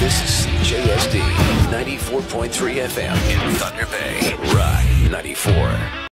This is JSD 94.3 FM in Thunder Bay. Rock 94.